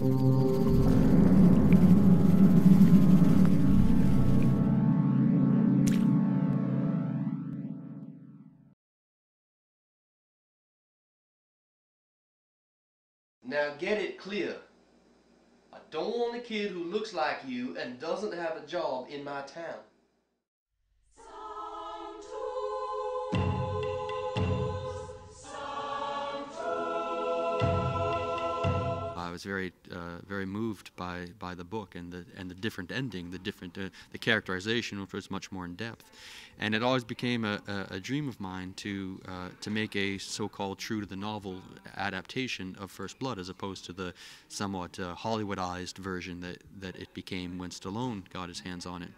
Now get it clear. I don't want a kid who looks like you and doesn't have a job in my town. Was very, uh, very moved by, by the book and the and the different ending, the different uh, the characterization, which was much more in depth, and it always became a, a, a dream of mine to uh, to make a so-called true to the novel adaptation of First Blood, as opposed to the somewhat uh, Hollywoodized version that that it became when Stallone got his hands on it.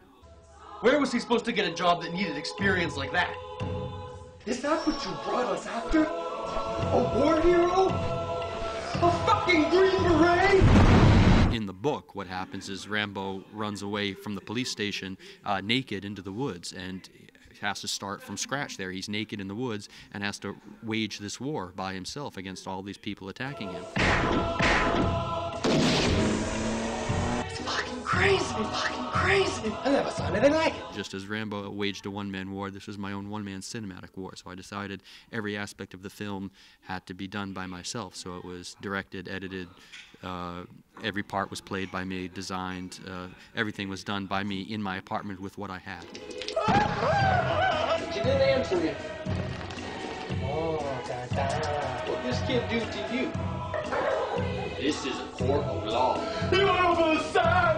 Where was he supposed to get a job that needed experience like that? Is that what you brought us after? A war hero? Fucking Green Beret? In the book, what happens is Rambo runs away from the police station uh, naked into the woods and has to start from scratch there. He's naked in the woods and has to wage this war by himself against all these people attacking him. It's fucking crazy, fucking crazy. I never saw anything like it. Just as Rambo waged a one man war, this was my own one man cinematic war. So I decided every aspect of the film had to be done by myself. So it was directed, edited, uh, every part was played by me, designed, uh, everything was done by me in my apartment with what I had. She didn't answer me. Oh, da, da. What this kid do to you? This is a court of law. You almost died!